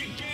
fucking game.